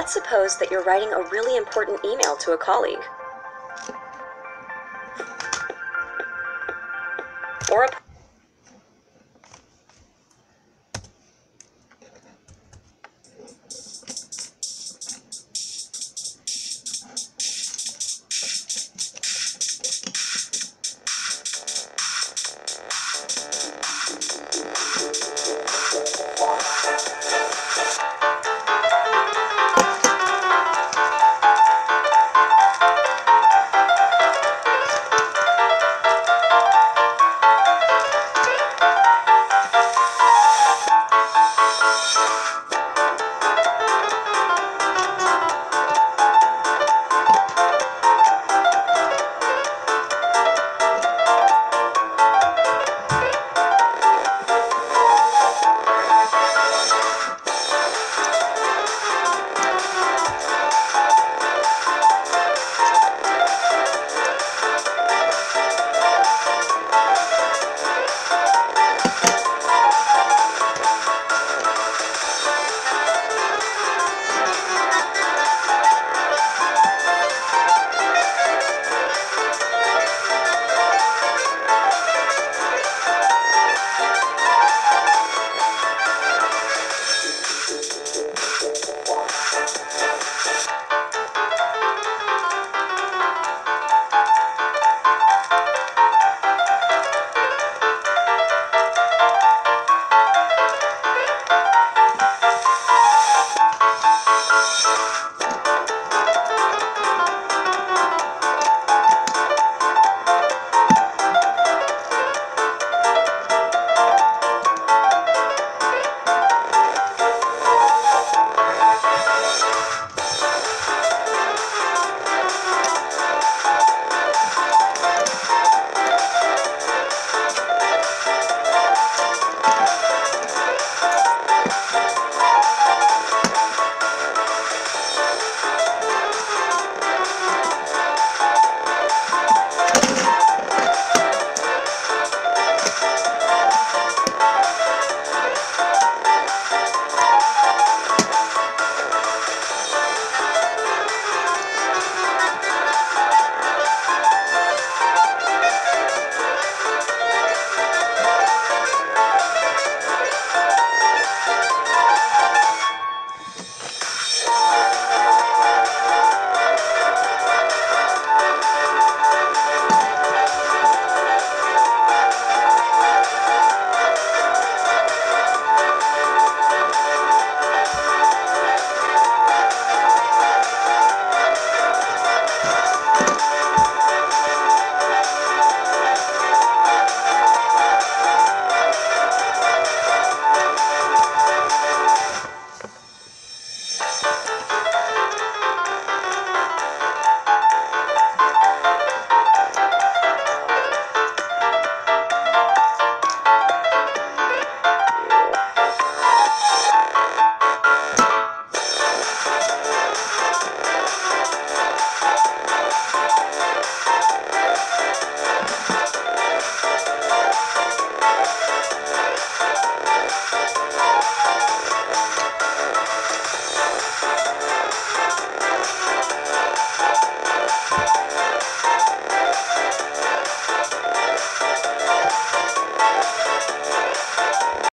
Let's suppose that you're writing a really important email to a colleague. Or a